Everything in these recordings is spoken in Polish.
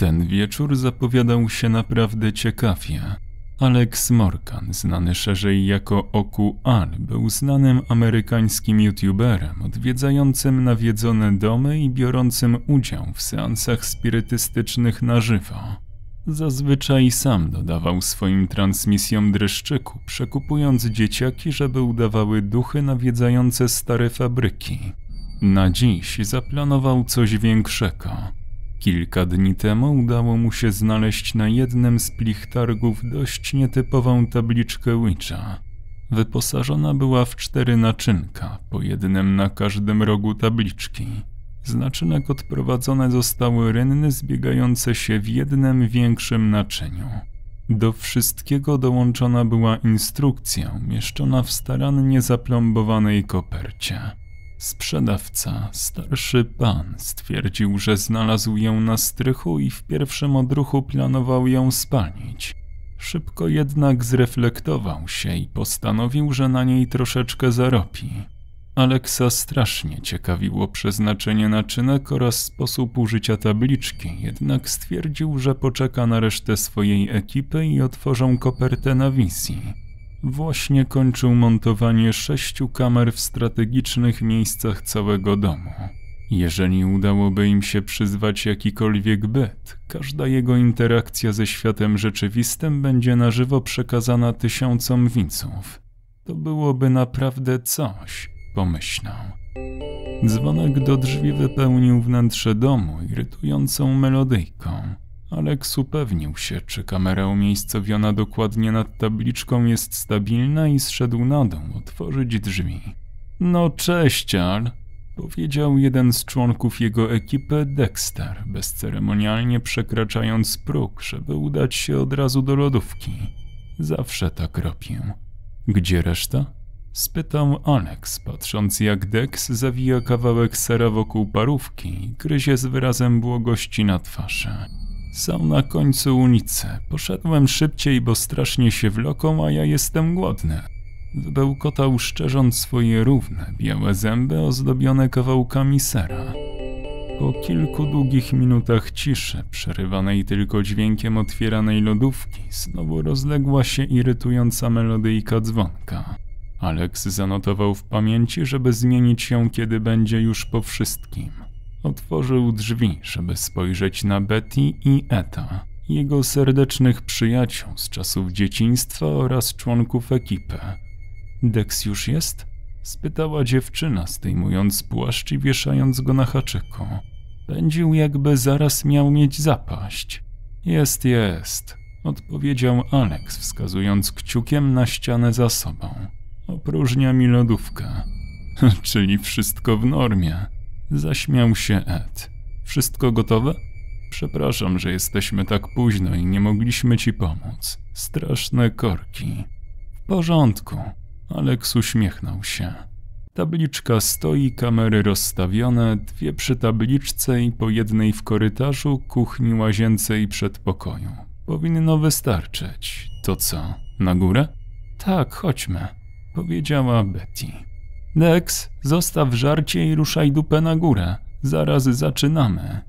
Ten wieczór zapowiadał się naprawdę ciekawie. Alex Morgan, znany szerzej jako Oku Al, był znanym amerykańskim youtuberem odwiedzającym nawiedzone domy i biorącym udział w seansach spirytystycznych na żywo. Zazwyczaj sam dodawał swoim transmisjom dreszczyku, przekupując dzieciaki, żeby udawały duchy nawiedzające stare fabryki. Na dziś zaplanował coś większego. Kilka dni temu udało mu się znaleźć na jednym z plichtargów dość nietypową tabliczkę Witcha. Wyposażona była w cztery naczynka, po jednym na każdym rogu tabliczki. Z naczynek odprowadzone zostały rynny zbiegające się w jednym większym naczyniu. Do wszystkiego dołączona była instrukcja umieszczona w starannie zaplombowanej kopercie. Sprzedawca, starszy pan, stwierdził, że znalazł ją na strychu i w pierwszym odruchu planował ją spalić. Szybko jednak zreflektował się i postanowił, że na niej troszeczkę zarobi. Aleksa strasznie ciekawiło przeznaczenie naczynek oraz sposób użycia tabliczki, jednak stwierdził, że poczeka na resztę swojej ekipy i otworzą kopertę na wizji. Właśnie kończył montowanie sześciu kamer w strategicznych miejscach całego domu. Jeżeli udałoby im się przyzwać jakikolwiek byt, każda jego interakcja ze światem rzeczywistym będzie na żywo przekazana tysiącom widzów. To byłoby naprawdę coś, pomyślał. Dzwonek do drzwi wypełnił wnętrze domu irytującą melodyjką. Alex upewnił się, czy kamera umiejscowiona dokładnie nad tabliczką jest stabilna i zszedł na dół otworzyć drzwi. No cześć, Al, powiedział jeden z członków jego ekipy, Dexter, bezceremonialnie przekraczając próg, żeby udać się od razu do lodówki. Zawsze tak robię. Gdzie reszta? Spytał Alex, patrząc jak Dex zawija kawałek sera wokół parówki i gryzie z wyrazem błogości na twarzy. Są na końcu ulicy. Poszedłem szybciej, bo strasznie się wloką, a ja jestem głodny. Wybełkotał szczerząc swoje równe, białe zęby ozdobione kawałkami sera. Po kilku długich minutach ciszy, przerywanej tylko dźwiękiem otwieranej lodówki, znowu rozległa się irytująca melodyjka dzwonka. Alex zanotował w pamięci, żeby zmienić ją, kiedy będzie już po wszystkim. Otworzył drzwi, żeby spojrzeć na Betty i Eta, jego serdecznych przyjaciół z czasów dzieciństwa oraz członków ekipy. Dex już jest? spytała dziewczyna, zdejmując płaszcz i wieszając go na haczyku. Pędził jakby zaraz miał mieć zapaść. Jest, jest, odpowiedział Alex, wskazując kciukiem na ścianę za sobą. Opróżnia mi lodówkę. Czyli wszystko w normie. Zaśmiał się Ed. Wszystko gotowe? Przepraszam, że jesteśmy tak późno i nie mogliśmy ci pomóc. Straszne korki. W porządku. Alex uśmiechnął się. Tabliczka stoi, kamery rozstawione, dwie przy tabliczce i po jednej w korytarzu, kuchni, łazience i przedpokoju. Powinno wystarczyć. To co, na górę? Tak, chodźmy, powiedziała Betty. Dex, zostaw żarcie i ruszaj dupę na górę. Zaraz zaczynamy.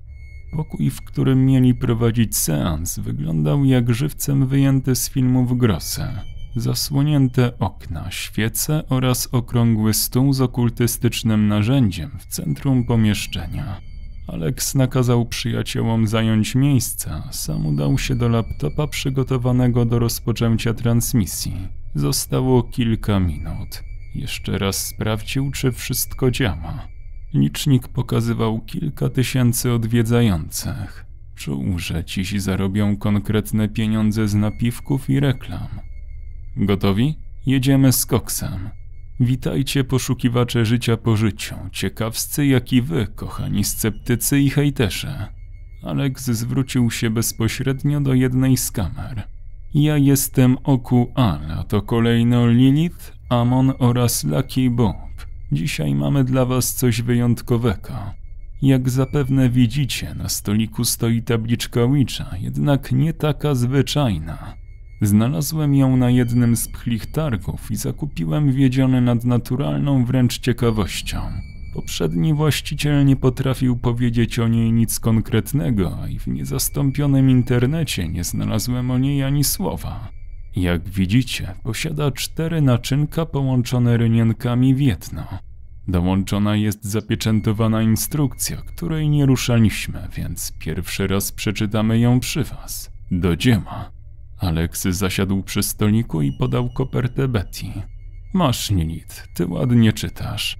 Pokój, w którym mieli prowadzić seans, wyglądał jak żywcem wyjęty z filmów Grosse. Zasłonięte okna, świece oraz okrągły stół z okultystycznym narzędziem w centrum pomieszczenia. Alex nakazał przyjaciołom zająć miejsce, a sam udał się do laptopa przygotowanego do rozpoczęcia transmisji. Zostało kilka minut. Jeszcze raz sprawdził, czy wszystko działa. Licznik pokazywał kilka tysięcy odwiedzających. Czuł, że dziś zarobią konkretne pieniądze z napiwków i reklam. Gotowi? Jedziemy z koksem. Witajcie poszukiwacze życia po życiu, ciekawscy jak i wy, kochani sceptycy i hejterze. Alex zwrócił się bezpośrednio do jednej z kamer. Ja jestem Oku Al, a to kolejno Lilith, Amon oraz Lucky Bob. Dzisiaj mamy dla was coś wyjątkowego. Jak zapewne widzicie, na stoliku stoi tabliczka Witcha, jednak nie taka zwyczajna. Znalazłem ją na jednym z pchlich targów i zakupiłem wiedziony nad naturalną wręcz ciekawością. Poprzedni właściciel nie potrafił powiedzieć o niej nic konkretnego, i w niezastąpionym internecie nie znalazłem o niej ani słowa. Jak widzicie, posiada cztery naczynka połączone rynienkami w jedno. Dołączona jest zapieczętowana instrukcja, której nie ruszaliśmy, więc pierwszy raz przeczytamy ją przy was. Do dzieła. Alex zasiadł przy stoliku i podał kopertę Betty. Masz, Lilith, ty ładnie czytasz.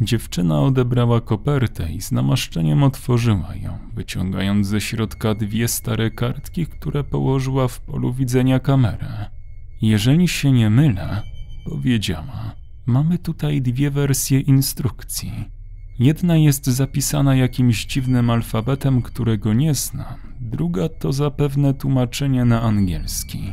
Dziewczyna odebrała kopertę i z namaszczeniem otworzyła ją, wyciągając ze środka dwie stare kartki, które położyła w polu widzenia kamerę. Jeżeli się nie mylę, powiedziała, mamy tutaj dwie wersje instrukcji. Jedna jest zapisana jakimś dziwnym alfabetem, którego nie znam, druga to zapewne tłumaczenie na angielski.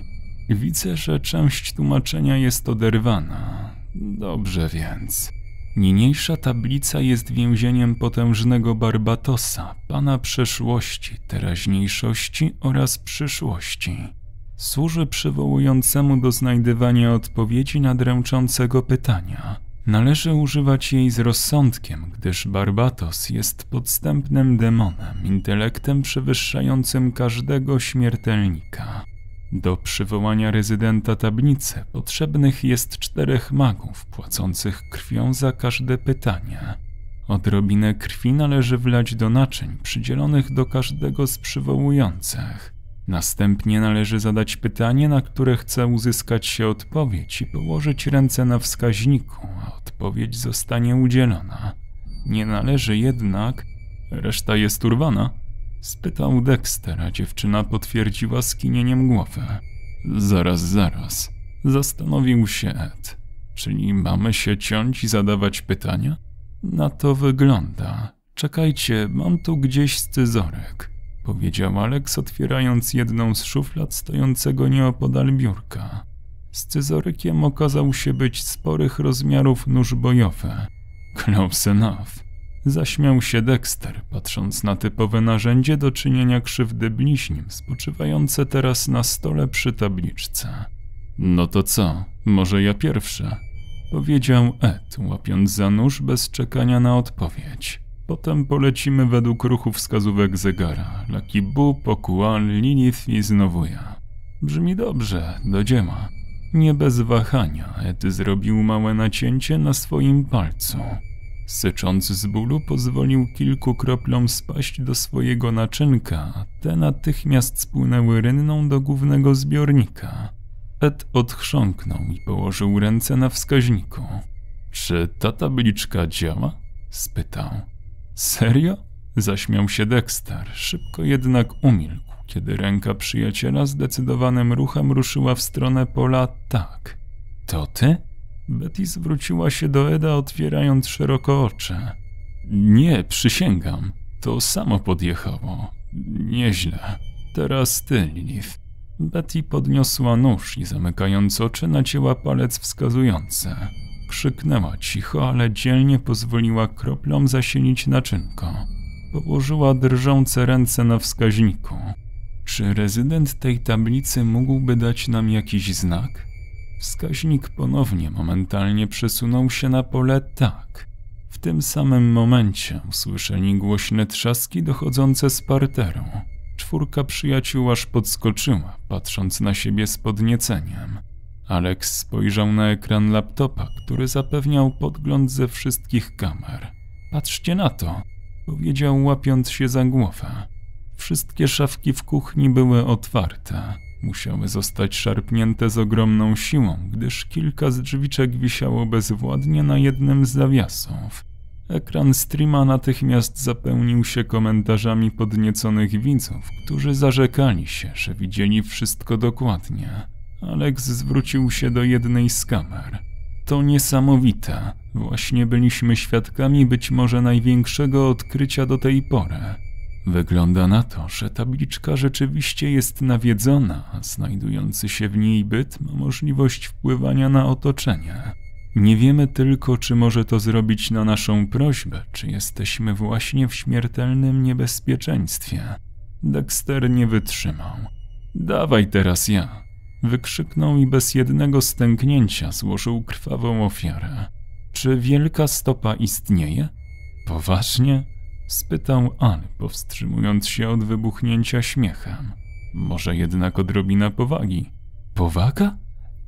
Widzę, że część tłumaczenia jest oderwana. Dobrze więc. Niniejsza tablica jest więzieniem potężnego Barbatosa, pana przeszłości, teraźniejszości oraz przyszłości. Służy przywołującemu do znajdywania odpowiedzi na dręczącego pytania. Należy używać jej z rozsądkiem, gdyż Barbatos jest podstępnym demonem, intelektem przewyższającym każdego śmiertelnika. Do przywołania rezydenta tablicy potrzebnych jest czterech magów płacących krwią za każde pytanie. Odrobinę krwi należy wlać do naczyń przydzielonych do każdego z przywołujących. Następnie należy zadać pytanie, na które chce uzyskać się odpowiedź i położyć ręce na wskaźniku, a odpowiedź zostanie udzielona. Nie należy jednak, reszta jest urwana, spytał Dexter, a dziewczyna potwierdziła skinieniem głowy. Zaraz, zaraz, zastanowił się Ed. Czyli mamy się ciąć i zadawać pytania? Na to wygląda. Czekajcie, mam tu gdzieś scyzorek powiedział Alex, otwierając jedną z szuflad stojącego nieopodal biurka. Scyzorykiem okazał się być sporych rozmiarów nóż bojowy. Close enough. Zaśmiał się Dexter, patrząc na typowe narzędzie do czynienia krzywdy bliźnim, spoczywające teraz na stole przy tabliczce. No to co, może ja pierwsza? Powiedział Ed, łapiąc za nóż bez czekania na odpowiedź. Potem polecimy według ruchu wskazówek zegara. Lucky Bu, Pokuan, Lilith i znowu ja. Brzmi dobrze, do dzieła. Nie bez wahania Ed zrobił małe nacięcie na swoim palcu. Sycząc z bólu pozwolił kilku kroplom spaść do swojego naczynka, te natychmiast spłynęły rynną do głównego zbiornika. Ed odchrząknął i położył ręce na wskaźniku. Czy ta tabliczka działa? spytał. Serio? Zaśmiał się Dexter, szybko jednak umilkł, kiedy ręka przyjaciela zdecydowanym ruchem ruszyła w stronę pola tak. To ty? Betty zwróciła się do Eda, otwierając szeroko oczy. Nie, przysięgam. To samo podjechało. Nieźle. Teraz ty, Lilith. Betty podniosła nóż i zamykając oczy nacięła palec wskazujący. Krzyknęła cicho, ale dzielnie pozwoliła kroplom zasilić naczynko. Położyła drżące ręce na wskaźniku. Czy rezydent tej tablicy mógłby dać nam jakiś znak? Wskaźnik ponownie momentalnie przesunął się na pole tak. W tym samym momencie usłyszeli głośne trzaski dochodzące z parteru. Czwórka przyjaciół aż podskoczyła, patrząc na siebie z podnieceniem. Alex spojrzał na ekran laptopa, który zapewniał podgląd ze wszystkich kamer. Patrzcie na to, powiedział łapiąc się za głowę. Wszystkie szafki w kuchni były otwarte. Musiały zostać szarpnięte z ogromną siłą, gdyż kilka z drzwiczek wisiało bezwładnie na jednym z zawiasów. Ekran streama natychmiast zapełnił się komentarzami podnieconych widzów, którzy zarzekali się, że widzieli wszystko dokładnie. Alex zwrócił się do jednej z kamer. To niesamowite. Właśnie byliśmy świadkami być może największego odkrycia do tej pory. Wygląda na to, że tabliczka rzeczywiście jest nawiedzona, a znajdujący się w niej byt ma możliwość wpływania na otoczenie. Nie wiemy tylko, czy może to zrobić na naszą prośbę, czy jesteśmy właśnie w śmiertelnym niebezpieczeństwie. Dexter nie wytrzymał. Dawaj teraz ja. Wykrzyknął i bez jednego stęknięcia złożył krwawą ofiarę. Czy wielka stopa istnieje? Poważnie? spytał Al, powstrzymując się od wybuchnięcia śmiechem. Może jednak odrobina powagi. Powaga?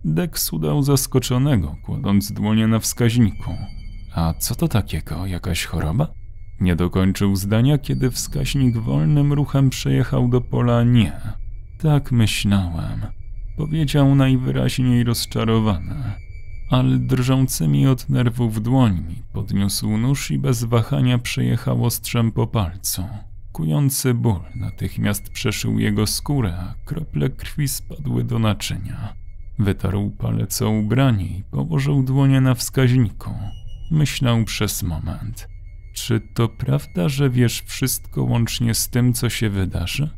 Dex udał zaskoczonego, kładąc dłonie na wskaźniku. A co to takiego? Jakaś choroba? Nie dokończył zdania, kiedy wskaźnik wolnym ruchem przejechał do pola nie. Tak myślałem. Powiedział najwyraźniej rozczarowany. Ale drżącymi od nerwów dłońmi podniósł nóż i bez wahania przejechał ostrzem po palcu. Kujący ból natychmiast przeszył jego skórę, a krople krwi spadły do naczynia. Wytarł palec o ubranie i położył dłonie na wskaźniku. Myślał przez moment. Czy to prawda, że wiesz wszystko łącznie z tym, co się wydarzy?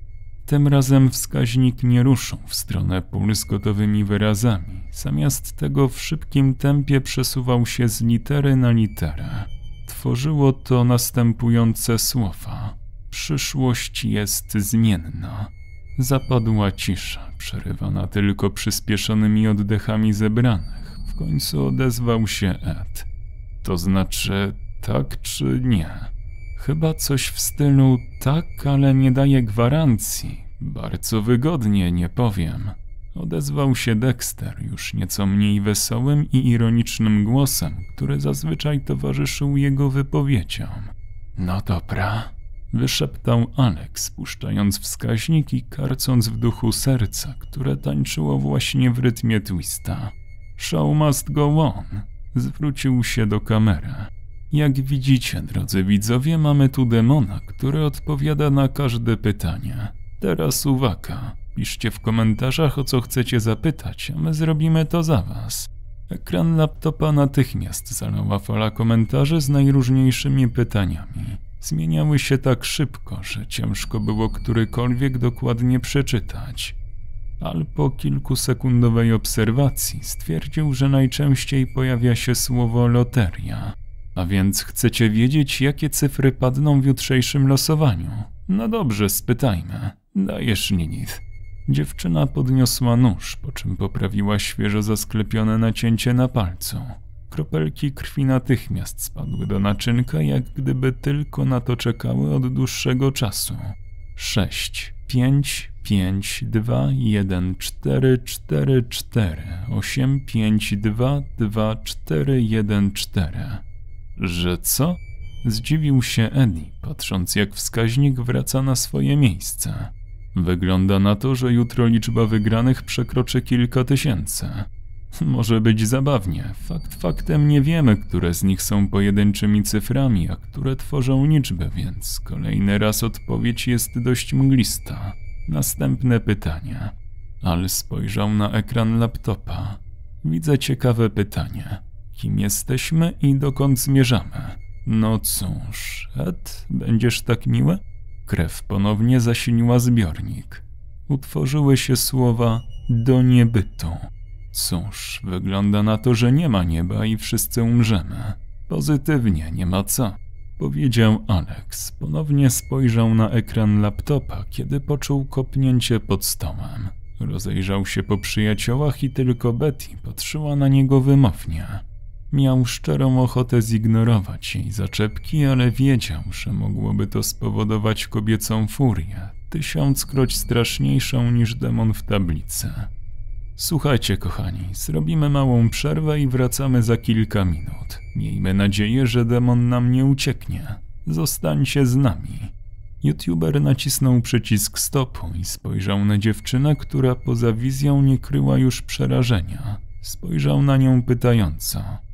Tym razem wskaźnik nie ruszył w stronę gotowymi wyrazami. Zamiast tego w szybkim tempie przesuwał się z litery na literę. Tworzyło to następujące słowa. Przyszłość jest zmienna. Zapadła cisza, przerywana tylko przyspieszonymi oddechami zebranych. W końcu odezwał się Ed. To znaczy tak czy nie? Chyba coś w stylu tak, ale nie daje gwarancji. Bardzo wygodnie, nie powiem. Odezwał się Dexter już nieco mniej wesołym i ironicznym głosem, który zazwyczaj towarzyszył jego wypowiedziom. No dobra, wyszeptał Alex, puszczając wskaźnik i karcąc w duchu serca, które tańczyło właśnie w rytmie twista. Show must go on. Zwrócił się do kamery. Jak widzicie, drodzy widzowie, mamy tu demona, który odpowiada na każde pytanie. Teraz uwaga. Piszcie w komentarzach, o co chcecie zapytać, a my zrobimy to za was. Ekran laptopa natychmiast zalała fala komentarzy z najróżniejszymi pytaniami. Zmieniały się tak szybko, że ciężko było którykolwiek dokładnie przeczytać. Al po kilkusekundowej obserwacji stwierdził, że najczęściej pojawia się słowo loteria. A więc chcecie wiedzieć, jakie cyfry padną w jutrzejszym losowaniu? No dobrze, spytajmy. Dajesz, Ninith. Dziewczyna podniosła nóż, po czym poprawiła świeżo zasklepione nacięcie na palcu. Kropelki krwi natychmiast spadły do naczynka, jak gdyby tylko na to czekały od dłuższego czasu. Sześć, pięć, pięć, dwa, jeden, cztery, cztery, cztery, osiem, pięć, dwa, dwa, cztery, jeden, cztery. Że co? Zdziwił się Eddie, patrząc jak wskaźnik wraca na swoje miejsce. Wygląda na to, że jutro liczba wygranych przekroczy kilka tysięcy. Może być zabawnie. Fakt faktem nie wiemy, które z nich są pojedynczymi cyframi, a które tworzą liczbę, więc kolejny raz odpowiedź jest dość mglista. Następne pytanie. Al spojrzał na ekran laptopa. Widzę ciekawe pytanie. Kim jesteśmy i dokąd zmierzamy? No cóż, Ed, będziesz tak miły? Krew ponownie zasiliła zbiornik. Utworzyły się słowa do niebytu. Cóż, wygląda na to, że nie ma nieba i wszyscy umrzemy. Pozytywnie, nie ma co. Powiedział Alex. Ponownie spojrzał na ekran laptopa, kiedy poczuł kopnięcie pod stołem. Rozejrzał się po przyjaciołach i tylko Betty patrzyła na niego wymownie. Miał szczerą ochotę zignorować jej zaczepki, ale wiedział, że mogłoby to spowodować kobiecą furię, tysiąckroć straszniejszą niż demon w tablicy. Słuchajcie, kochani, zrobimy małą przerwę i wracamy za kilka minut. Miejmy nadzieję, że demon nam nie ucieknie. Zostańcie z nami. YouTuber nacisnął przycisk stopu i spojrzał na dziewczynę, która poza wizją nie kryła już przerażenia. Spojrzał na nią pytająco.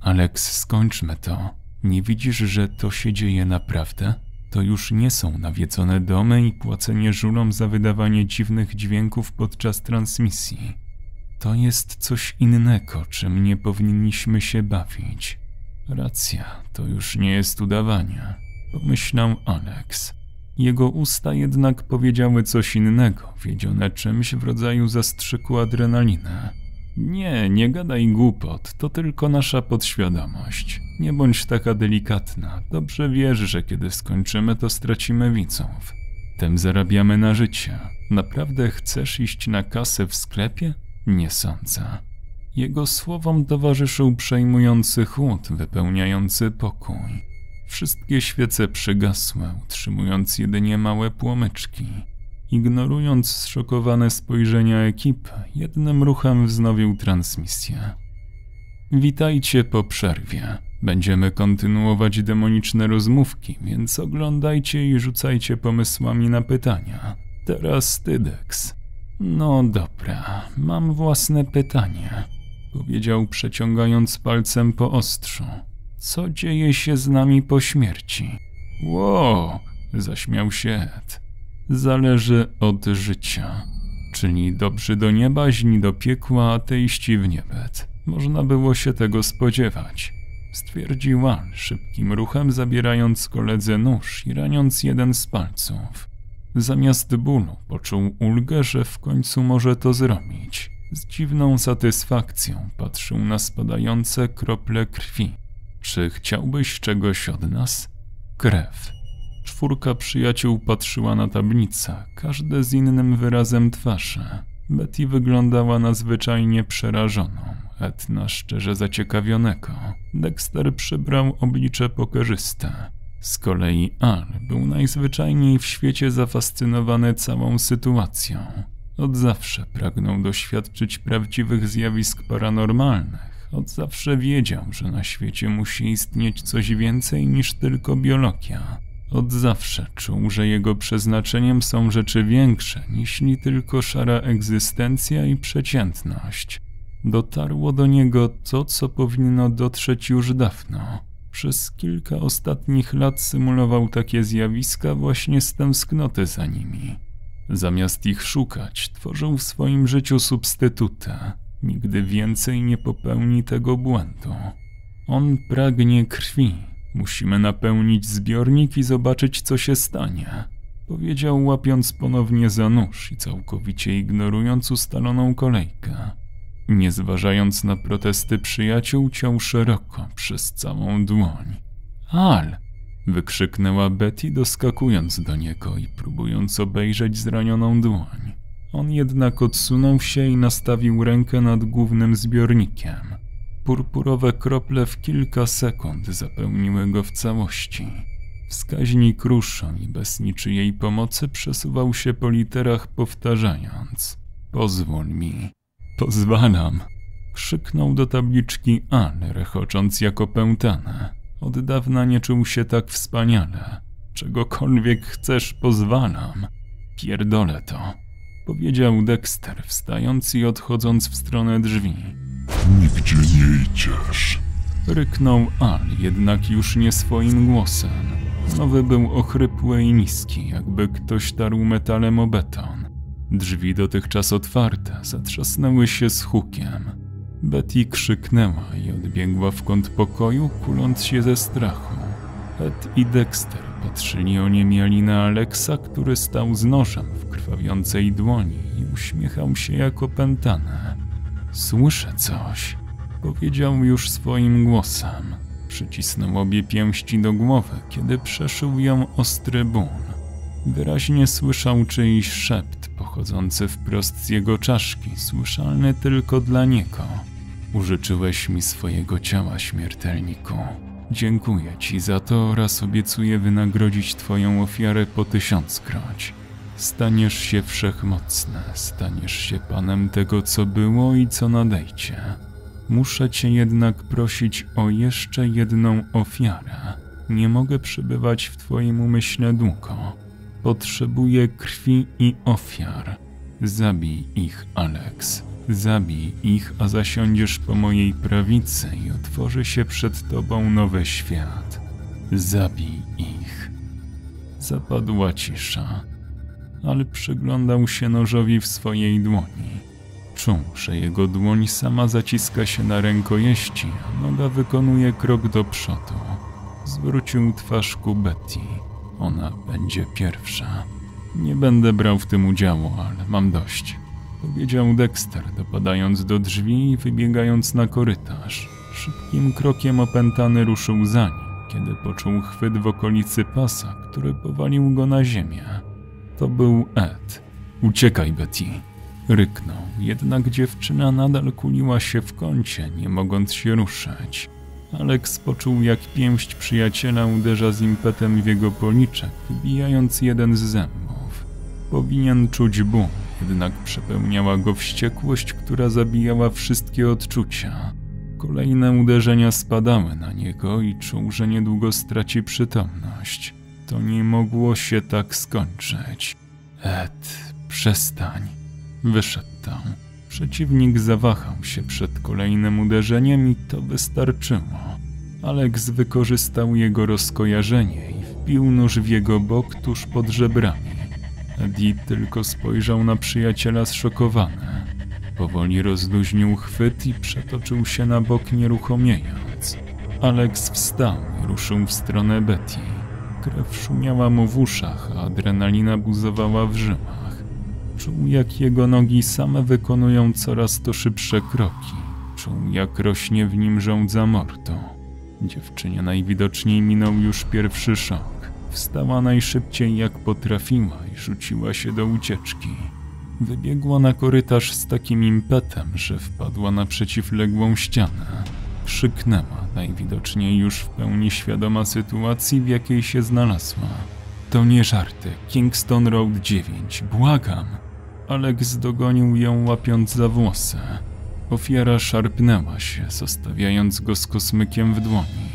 Alex, skończmy to. Nie widzisz, że to się dzieje naprawdę? To już nie są nawiedzone domy i płacenie żulom za wydawanie dziwnych dźwięków podczas transmisji. To jest coś innego, czym nie powinniśmy się bawić. Racja, to już nie jest udawanie, pomyślał Alex. Jego usta jednak powiedziały coś innego, wiedzione czymś w rodzaju zastrzyku adrenaliny. Nie, nie gadaj głupot, to tylko nasza podświadomość. Nie bądź taka delikatna. Dobrze wiesz, że kiedy skończymy, to stracimy widzów. Tym zarabiamy na życie. Naprawdę chcesz iść na kasę w sklepie? Nie sądzę. Jego słowom towarzyszył przejmujący chłód wypełniający pokój. Wszystkie świece przygasły, utrzymując jedynie małe płomyczki. Ignorując zszokowane spojrzenia ekipy, jednym ruchem wznowił transmisję. Witajcie po przerwie. Będziemy kontynuować demoniczne rozmówki, więc oglądajcie i rzucajcie pomysłami na pytania. Teraz Tydex. No dobra, mam własne pytanie, powiedział przeciągając palcem po ostrzu. Co dzieje się z nami po śmierci? Ło, zaśmiał się Ed. Zależy od życia. Czyli dobrzy do nieba, źni do piekła, ateiści w niebet. Można było się tego spodziewać. Stwierdził Al, szybkim ruchem zabierając koledze nóż i raniąc jeden z palców. Zamiast bólu poczuł ulgę, że w końcu może to zrobić. Z dziwną satysfakcją patrzył na spadające krople krwi. Czy chciałbyś czegoś od nas? Krew. Czwórka przyjaciół patrzyła na tablicę, każde z innym wyrazem twarzy. Betty wyglądała nadzwyczajnie przerażoną, Etna szczerze zaciekawionego. Dexter przybrał oblicze pokerzyste. Z kolei Al był najzwyczajniej w świecie zafascynowany całą sytuacją. Od zawsze pragnął doświadczyć prawdziwych zjawisk paranormalnych. Od zawsze wiedział, że na świecie musi istnieć coś więcej niż tylko biologia. Od zawsze czuł, że jego przeznaczeniem są rzeczy większe niż tylko szara egzystencja i przeciętność. Dotarło do niego to, co powinno dotrzeć już dawno. Przez kilka ostatnich lat symulował takie zjawiska właśnie z tęsknoty za nimi. Zamiast ich szukać, tworzył w swoim życiu substytutę. Nigdy więcej nie popełni tego błędu. On pragnie krwi. Musimy napełnić zbiornik i zobaczyć, co się stanie. Powiedział, łapiąc ponownie za nóż i całkowicie ignorując ustaloną kolejkę. Nie zważając na protesty przyjaciół, ciął szeroko przez całą dłoń. Al! wykrzyknęła Betty, doskakując do niego i próbując obejrzeć zranioną dłoń. On jednak odsunął się i nastawił rękę nad głównym zbiornikiem. Purpurowe krople w kilka sekund zapełniły go w całości. Wskaźnik ruszał i bez niczyjej pomocy przesuwał się po literach, powtarzając: Pozwól mi. Pozwalam. Krzyknął do tabliczki An, rechocząc jako pętana. Od dawna nie czuł się tak wspaniale. Czegokolwiek chcesz, pozwalam. Pierdolę to. Powiedział Dexter, wstając i odchodząc w stronę drzwi. Nigdzie nie idziesz. Ryknął Al, jednak już nie swoim głosem. Nowy był ochrypły i niski, jakby ktoś tarł metalem o beton. Drzwi dotychczas otwarte zatrzasnęły się z hukiem. Betty krzyknęła i odbiegła w kąt pokoju, kuląc się ze strachu. Ed i Dexter patrzyli oniemiali na Alexa, który stał z nożem w krwawiącej dłoni i uśmiechał się jak opętany. Słyszę coś, powiedział już swoim głosem. Przycisnął obie pięści do głowy, kiedy przeszył ją ostry ból. Wyraźnie słyszał czyjś szept pochodzący wprost z jego czaszki, słyszalny tylko dla niego. Użyczyłeś mi swojego ciała, śmiertelniku. Dziękuję ci za to oraz obiecuję wynagrodzić twoją ofiarę po tysiąckroć. Staniesz się wszechmocny, staniesz się panem tego, co było i co nadejdzie. Muszę cię jednak prosić o jeszcze jedną ofiarę. Nie mogę przebywać w twoim umyśle długo. Potrzebuję krwi i ofiar. Zabij ich, Alex. Zabij ich, a zasiądziesz po mojej prawicy i otworzy się przed tobą nowy świat. Zabij ich. Zapadła cisza, ale przyglądał się nożowi w swojej dłoni. Czuł, że jego dłoń sama zaciska się na rękojeści, a noga wykonuje krok do przodu. Zwrócił twarz ku Betty. Ona będzie pierwsza. Nie będę brał w tym udziału, ale mam dość. Powiedział Dexter, dopadając do drzwi i wybiegając na korytarz. Szybkim krokiem opętany ruszył za nim, kiedy poczuł chwyt w okolicy pasa, który powalił go na ziemię. To był Ed. Uciekaj, Betty. Ryknął, jednak dziewczyna nadal kuliła się w kącie, nie mogąc się ruszyć. Alex poczuł, jak pięść przyjaciela uderza z impetem w jego policzek, wybijając jeden z zębów. Powinien czuć ból, jednak przepełniała go wściekłość, która zabijała wszystkie odczucia. Kolejne uderzenia spadały na niego i czuł, że niedługo straci przytomność. To nie mogło się tak skończyć. Ed, przestań. Wyszedł tam. Przeciwnik zawahał się przed kolejnym uderzeniem i to wystarczyło. Alex wykorzystał jego rozkojarzenie i wbił nóż w jego bok tuż pod żebrami. Eddie tylko spojrzał na przyjaciela zszokowany. Powoli rozluźnił chwyt i przetoczył się na bok nieruchomiejąc. Alex wstał i ruszył w stronę Betty. Krew szumiała mu w uszach, a adrenalina buzowała w żyłach. Czuł, jak jego nogi same wykonują coraz to szybsze kroki. Czuł, jak rośnie w nim żołdza morto. Dziewczynie najwidoczniej minął już pierwszy szok. Wstała najszybciej jak potrafiła i rzuciła się do ucieczki. Wybiegła na korytarz z takim impetem, że wpadła na przeciwległą ścianę. Krzyknęła, najwidoczniej już w pełni świadoma sytuacji, w jakiej się znalazła. To nie żarty. Kingston Road 9. Błagam. Alex dogonił ją łapiąc za włosy. Ofiara szarpnęła się, zostawiając go z kosmykiem w dłoni.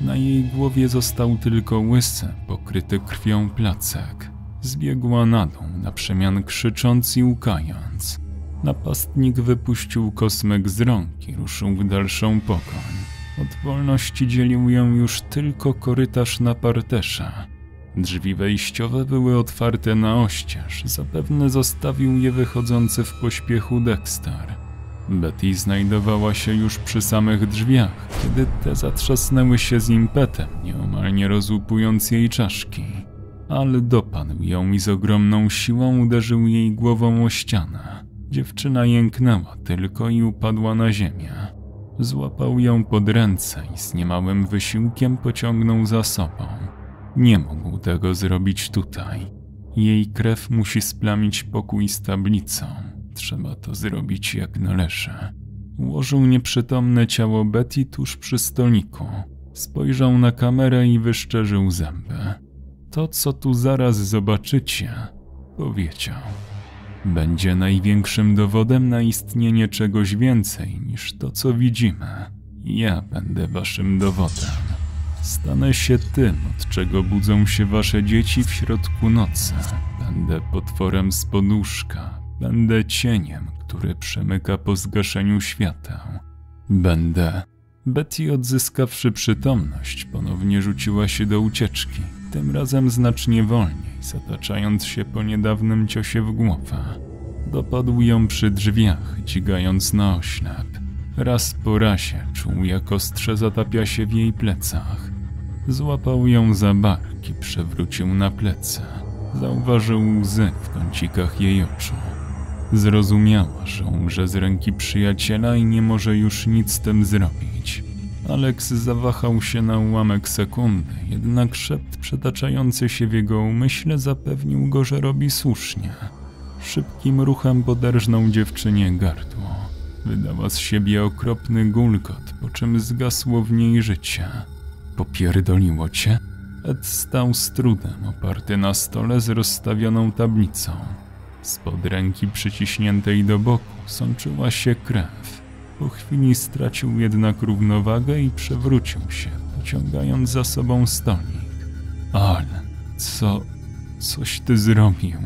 Na jej głowie został tylko łysy, pokryty krwią placek. Zbiegła na dół, na przemian krzycząc i łkając. Napastnik wypuścił kosmek z rąk i ruszył w dalszą pogoń. Od wolności dzielił ją już tylko korytarz na parterze. Drzwi wejściowe były otwarte na oścież, zapewne zostawił je wychodzący w pośpiechu Dexter. Betty znajdowała się już przy samych drzwiach, kiedy te zatrzasnęły się z impetem, nieomal nie rozłupując jej czaszki. Ale dopadł ją i z ogromną siłą uderzył jej głową o ścianę. Dziewczyna jęknęła tylko i upadła na ziemię. Złapał ją pod ręce i z niemałym wysiłkiem pociągnął za sobą. Nie mógł tego zrobić tutaj. Jej krew musi splamić pokój z tablicą. Trzeba to zrobić jak należy. Ułożył nieprzytomne ciało Betty tuż przy stoliku. Spojrzał na kamerę i wyszczerzył zęby. To, co tu zaraz zobaczycie, powiedział, będzie największym dowodem na istnienie czegoś więcej niż to, co widzimy. Ja będę waszym dowodem. Stanę się tym, od czego budzą się wasze dzieci w środku nocy. Będę potworem z poduszka. Będę cieniem, który przemyka po zgaszeniu świateł. Będę. Betty, odzyskawszy przytomność, ponownie rzuciła się do ucieczki, tym razem znacznie wolniej, zataczając się po niedawnym ciosie w głowę. Dopadł ją przy drzwiach, dźgając na oślep. Raz po razie czuł, jak ostrze zatapia się w jej plecach. Złapał ją za bark i przewrócił na plecy. Zauważył łzy w kącikach jej oczu. Zrozumiała, że umrze z ręki przyjaciela i nie może już nic z tym zrobić. Alex zawahał się na ułamek sekundy, jednak szept przetaczający się w jego umyśle zapewnił go, że robi słusznie. Szybkim ruchem poderżnął dziewczynie gardło. Wydała z siebie okropny gulkot, po czym zgasło w niej życie. Popierdoliło cię? Ed stał z trudem, oparty na stole z rozstawioną tablicą. Spod ręki przyciśniętej do boku sączyła się krew. Po chwili stracił jednak równowagę i przewrócił się, pociągając za sobą stolik. Ale co... coś ty zrobił?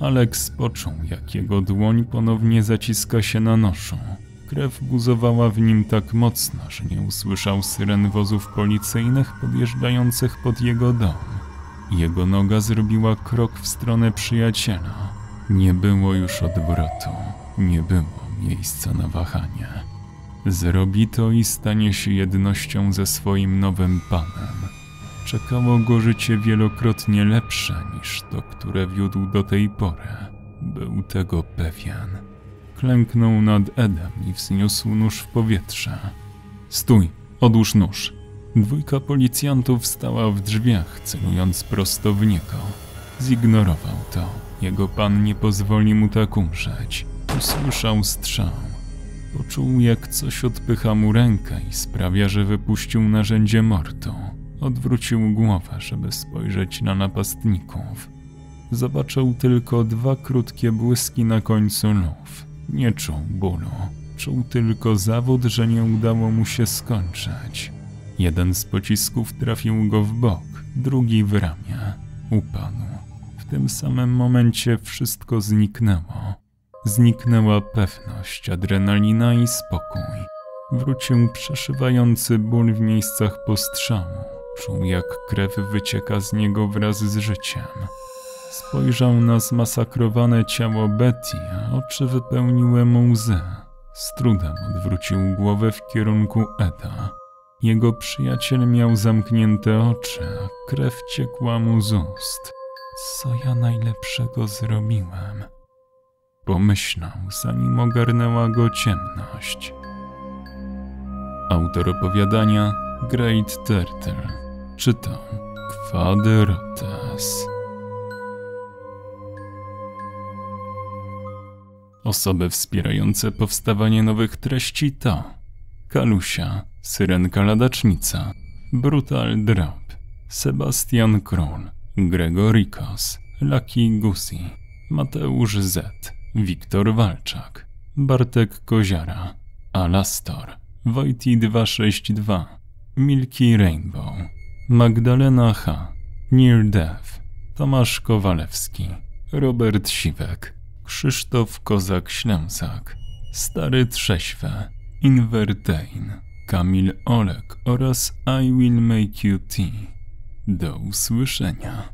Alex poczuł, jak jego dłoń ponownie zaciska się na noszu. Krew buzowała w nim tak mocno, że nie usłyszał syren wozów policyjnych podjeżdżających pod jego dom. Jego noga zrobiła krok w stronę przyjaciela. Nie było już odwrotu, nie było miejsca na wahanie. Zrobi to i stanie się jednością ze swoim nowym panem. Czekało go życie wielokrotnie lepsze niż to, które wiódł do tej pory. Był tego pewien. Klęknął nad Edem i wzniósł nóż w powietrze. Stój, odłóż nóż. Dwójka policjantów stała w drzwiach, celując prosto w niego. Zignorował to. Jego pan nie pozwoli mu tak umrzeć. Usłyszał strzał. Poczuł, jak coś odpycha mu rękę i sprawia, że wypuścił narzędzie mortu. Odwrócił głowę, żeby spojrzeć na napastników. Zobaczył tylko dwa krótkie błyski na końcu luf. Nie czuł bólu. Czuł tylko zawód, że nie udało mu się skończyć. Jeden z pocisków trafił go w bok, drugi w ramię. Upadł. W tym samym momencie wszystko zniknęło. Zniknęła pewność, adrenalina i spokój. Wrócił przeszywający ból w miejscach postrzału. Czuł, jak krew wycieka z niego wraz z życiem. Spojrzał na zmasakrowane ciało Betty, a oczy wypełniły mu łzy. Z trudem odwrócił głowę w kierunku Eda. Jego przyjaciel miał zamknięte oczy, a krew ciekła mu z ust. Co ja najlepszego zrobiłem? Pomyślał, zanim ogarnęła go ciemność. Autor opowiadania Great Turtle czytał Kwadrates. Osoby wspierające powstawanie nowych treści to Kalusia, Syrenka Ladacznica, Brutal Drop, Sebastian Król, Gregorikos, Lucky Gusi, Mateusz Z, Wiktor Walczak, Bartek Koziara, Alastor, Wojti 262, Milky Rainbow, Magdalena H, Near Death, Tomasz Kowalewski, Robert Siwek, Krzysztof Kozak-Ślęsak, Stary Trześwe, Invertain, Kamil Olek oraz I Will Make You Tea. Do usłyszenia.